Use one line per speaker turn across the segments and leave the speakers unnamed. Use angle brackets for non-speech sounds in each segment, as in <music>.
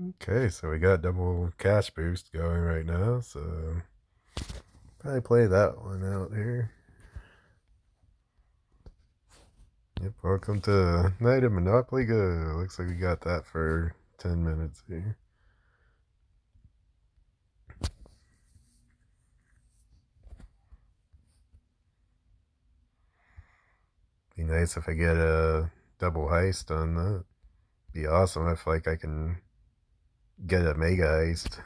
Okay, so we got double cash boost going right now, so probably play that one out here. Yep, welcome to Night of Monopoly Go. Looks like we got that for 10 minutes here. Be nice if I get a double heist on that. Be awesome if like I can get a mega heist.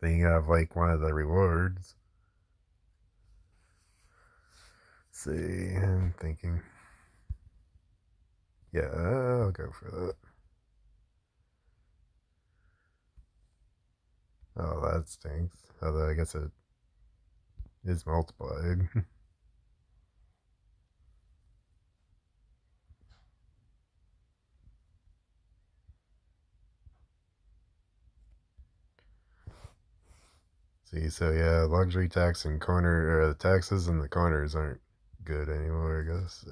Then you have like one of the rewards. Let's see, I'm thinking. Yeah, I'll go for that. Oh, that stinks. Although I guess it is multiplied. <laughs> See, so yeah, luxury tax and corner, or the taxes and the corners aren't good anymore, I guess.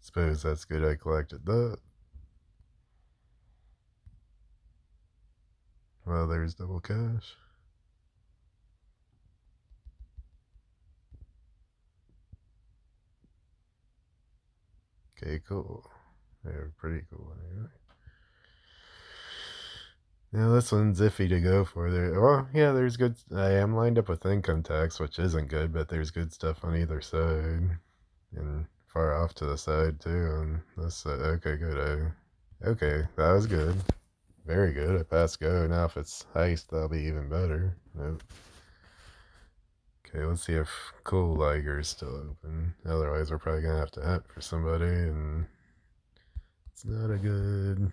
Suppose that's good I collected that. Well, there's double cash. Okay, cool. They're pretty cool anyway. Now this one's iffy to go for. There, well, yeah, there's good. I am lined up with income tax, which isn't good, but there's good stuff on either side, and far off to the side too. On this side, okay, good. I, okay, that was good. Very good. I passed go. Now if it's heist, that'll be even better. Nope. Okay, let's see if Cool Liger is still open. Otherwise, we're probably gonna have to hunt for somebody, and it's not a good.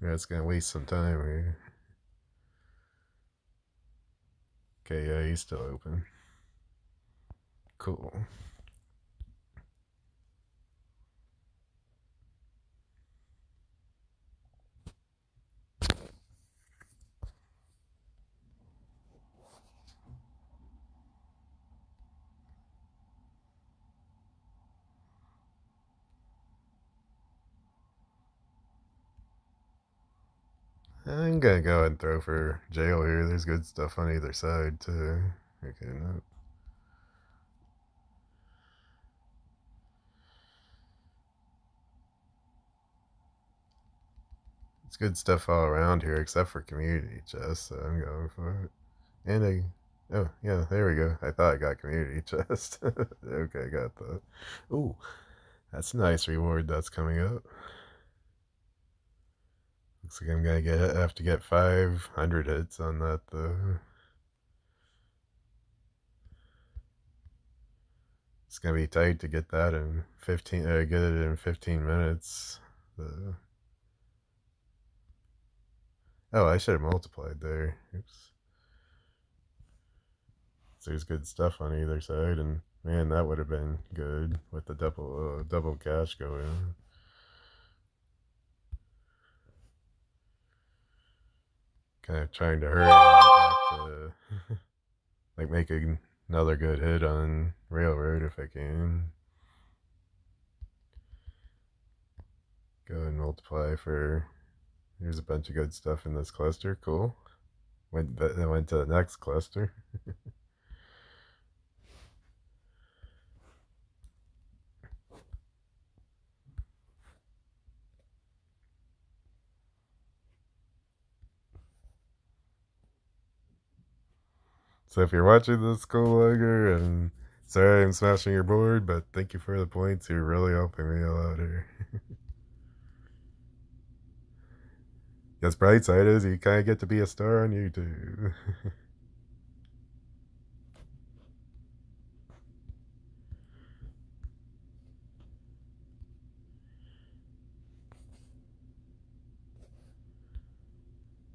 Yeah, it's gonna waste some time here. Okay, yeah, he's still open. Cool. I'm gonna go and throw for jail here. There's good stuff on either side, too. Okay, no. It's good stuff all around here, except for community chest, so I'm going for it. And I, oh, yeah, there we go. I thought I got community <laughs> chest. <laughs> okay, got that. Ooh, that's a nice reward that's coming up. Looks like I'm gonna get have to get 500 hits on that though. It's gonna be tight to get that in 15. Uh, get it in 15 minutes. The oh, I should have multiplied there. Oops. So there's good stuff on either side, and man, that would have been good with the double uh, double cash going. Kind of trying to hurry to <laughs> like make a, another good hit on railroad if I can. Go and multiply for. Here's a bunch of good stuff in this cluster. Cool. Went then went to the next cluster. <laughs> So if you're watching this, Liger, and sorry I'm smashing your board, but thank you for the points. You're really helping me a lot here. <laughs> Yes, bright side is you kind of get to be a star on YouTube. <laughs>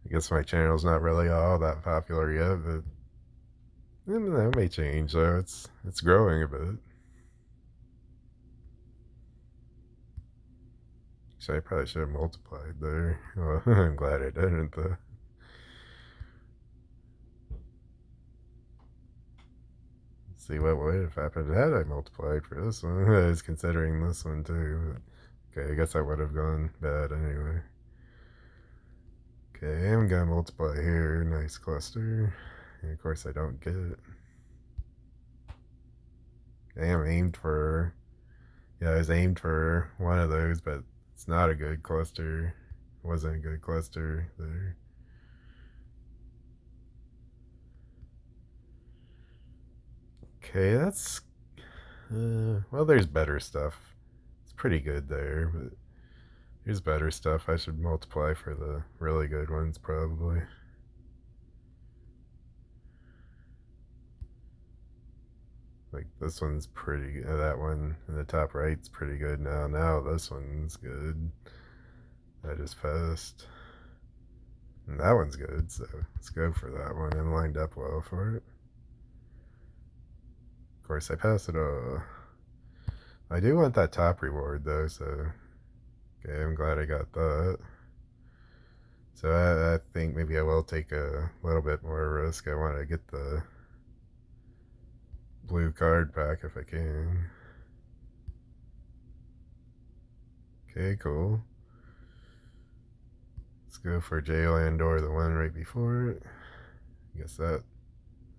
I guess my channel's not really all that popular yet, but that may change though. It's it's growing a bit. So I probably should have multiplied there. Well, <laughs> I'm glad I didn't, though. see what would have happened had I multiplied for this one. <laughs> I was considering this one too. Okay, I guess I would have gone bad anyway. Okay, I'm gonna multiply here. Nice cluster. And of course I don't get it. I am aimed for... Yeah, I was aimed for one of those, but it's not a good cluster. It wasn't a good cluster there. Okay, that's... Uh, well, there's better stuff. It's pretty good there, but there's better stuff. I should multiply for the really good ones, probably. Like, this one's pretty That one in the top right's pretty good now. Now this one's good. I just passed. And that one's good, so let's go for that one and lined up well for it Of course, I pass it. Uh, I do want that top reward though, so okay, I'm glad I got that. So I, I think maybe I will take a little bit more risk. I want to get the blue card back if I can. Okay, cool. Let's go for Jail or the one right before it. I guess that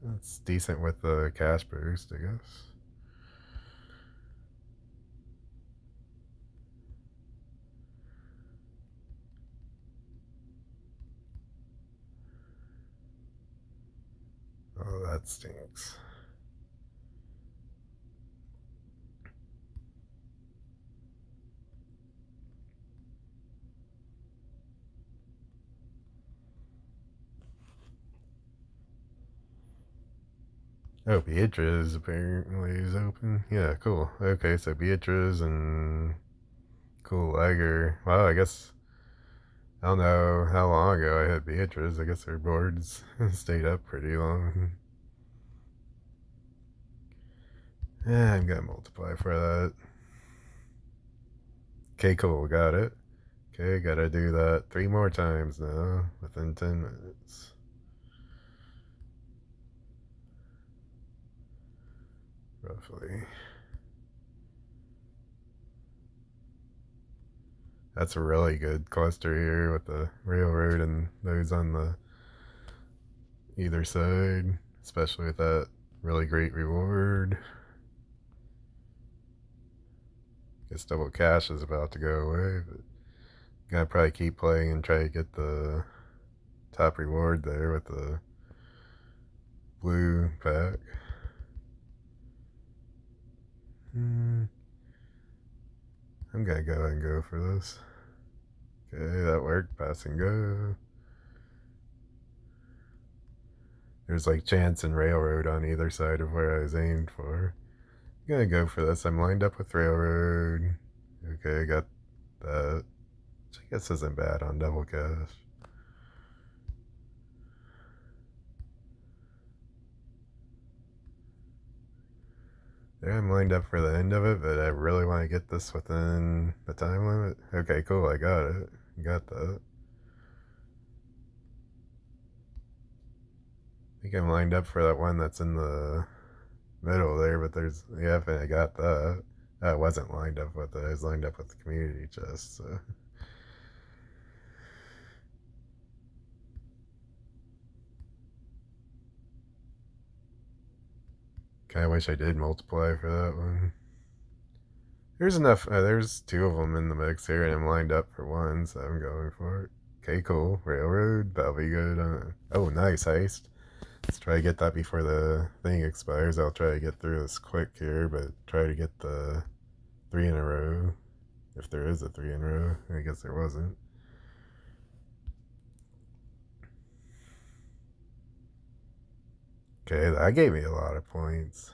that's decent with the cash boost, I guess. Oh, that stinks. Oh, Beatrice apparently is open. Yeah, cool. Okay, so Beatrice and Cool Liger. Well, I guess I don't know how long ago I had Beatrice. I guess her boards <laughs> stayed up pretty long. Yeah, I'm gonna multiply for that. Okay, cool, got it. Okay, gotta do that three more times now within 10 minutes. Roughly. That's a really good cluster here with the railroad and those on the either side, especially with that really great reward. Guess double cash is about to go away, but gotta probably keep playing and try to get the top reward there with the blue pack. Hmm. I'm gonna go and go for this. Okay, that worked. Pass and go. There's like chance and railroad on either side of where I was aimed for. I'm gonna go for this. I'm lined up with railroad. Okay, I got that. Which I guess isn't bad on double cash. Yeah, I'm lined up for the end of it, but I really want to get this within the time limit. Okay, cool, I got it. Got that. I think I'm lined up for that one that's in the middle there, but there's, yeah, I got that. I wasn't lined up with it, I was lined up with the community chest, so. Kind of wish I did multiply for that one. There's enough. Uh, there's two of them in the mix here, and I'm lined up for one, so I'm going for it. Okay, cool. Railroad. That'll be good. Uh, oh, nice heist. Let's try to get that before the thing expires. I'll try to get through this quick here, but try to get the three in a row. If there is a three in a row. I guess there wasn't. Okay, that gave me a lot of points.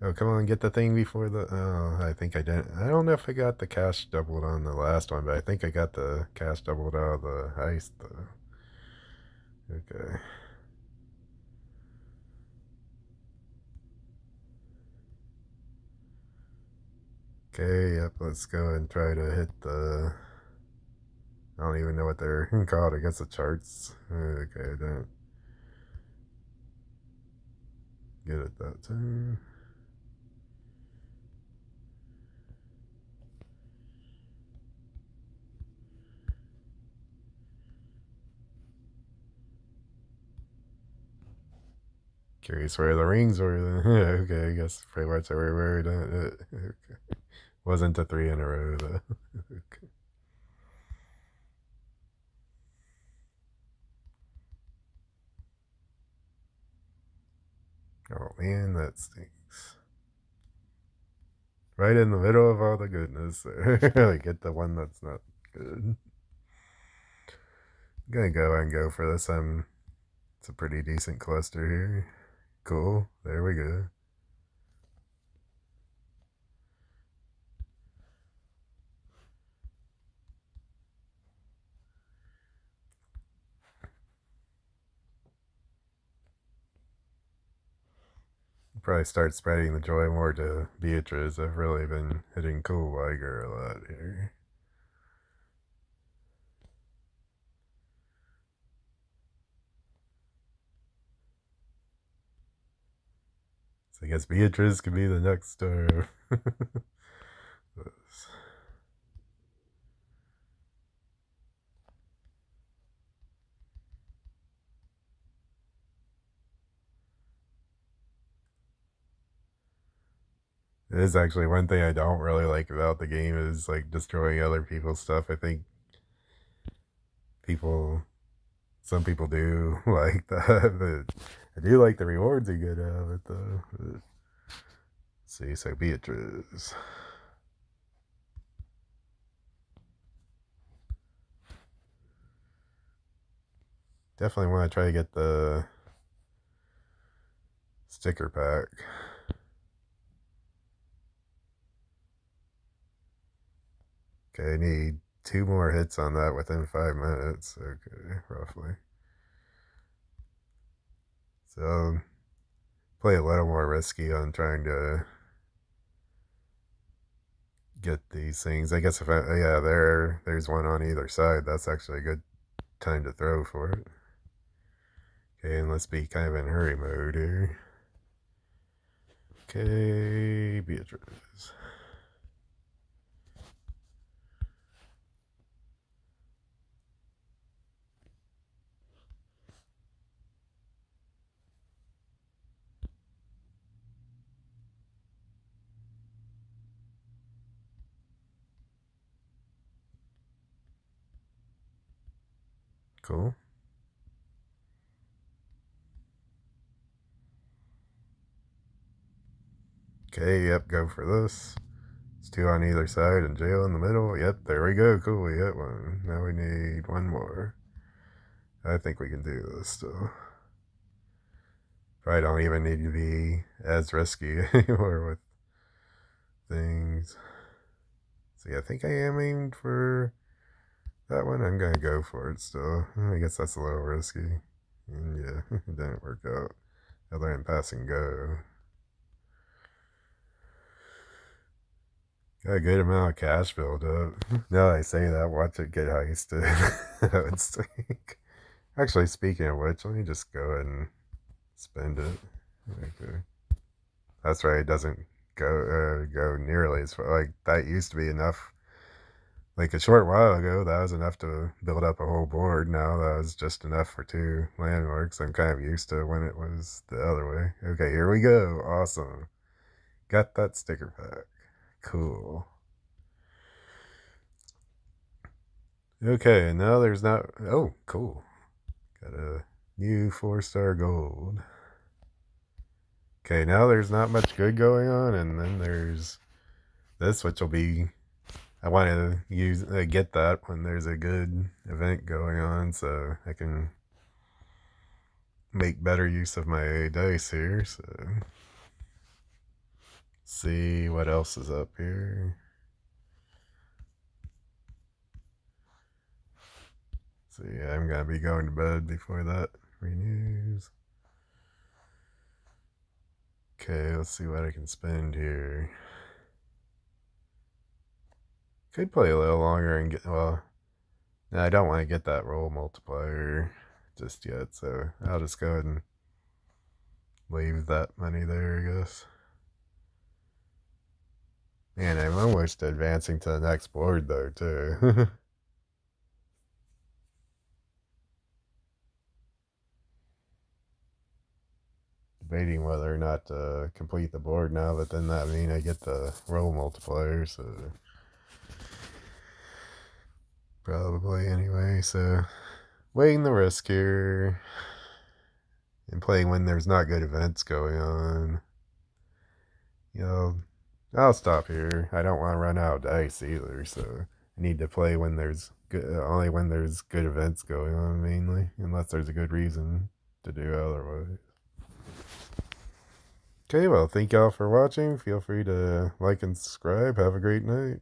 Oh, come on, get the thing before the... Oh, I think I didn't... I don't know if I got the cash doubled on the last one, but I think I got the cash doubled out of the heist, though. Okay. Okay, yep, let's go and try to hit the... I don't even know what they're <laughs> called. I guess the charts. Uh, okay, I don't get it that time. Curious where the rings were. <laughs> okay, I guess pretty much everywhere. <laughs> Okay. Wasn't a three in a row though. okay. Oh man, that stinks. Right in the middle of all the goodness. <laughs> I get the one that's not good. I'm gonna go and go for this. I'm it's a pretty decent cluster here. Cool. There we go. Probably start spreading the joy more to Beatrice. I've really been hitting cool Liger a lot here. So I guess Beatrice could be the next uh <laughs> It is actually one thing I don't really like about the game is like destroying other people's stuff. I think people some people do <laughs> like that, I do like the rewards you get out of it, though. But, see, so Beatrice. Definitely want to try to get the sticker pack. Okay, I need two more hits on that within five minutes. Okay, roughly. So play a little more risky on trying to get these things. I guess if I, yeah, there, there's one on either side. That's actually a good time to throw for it. Okay, and let's be kind of in hurry mode here. Okay, Beatrice. Cool. Okay, yep, go for this. It's two on either side and jail in the middle. Yep, there we go. Cool, we hit one. Now we need one more. I think we can do this still. Probably don't even need to be as risky <laughs> anymore with things. See, I think I am aimed for that one, I'm gonna go for it still. I guess that's a little risky. And yeah, <laughs> it didn't work out. Other than pass and go. Got a good amount of cash build up. <laughs> now I say that, watch it get heisted. <laughs> I would think. Actually, speaking of which, let me just go ahead and spend it. Okay. That's right, it doesn't go uh, go nearly as far. Like, that used to be enough like a short while ago, that was enough to build up a whole board. Now that was just enough for two landmarks. I'm kind of used to when it was the other way. Okay, here we go. Awesome. Got that sticker pack. Cool. Okay, now there's not. Oh, cool. Got a new four star gold. Okay, now there's not much good going on, and then there's this, which will be I want to use uh, get that when there's a good event going on, so I can make better use of my dice here. So see what else is up here. So yeah, I'm gonna be going to bed before that renews. Okay, let's see what I can spend here. Could play a little longer and get, well, I don't want to get that roll multiplier just yet, so I'll just go ahead and leave that money there, I guess. Man, I'm almost advancing to the next board, though, too. <laughs> Debating whether or not to complete the board now, but then that mean I get the roll multiplier, so... Probably, anyway, so... Weighing the risk here. And playing when there's not good events going on. You know, I'll stop here. I don't want to run out of dice either, so I need to play when there's good, only when there's good events going on mainly, unless there's a good reason to do otherwise. Okay, well, thank y'all for watching. Feel free to like and subscribe. Have a great night.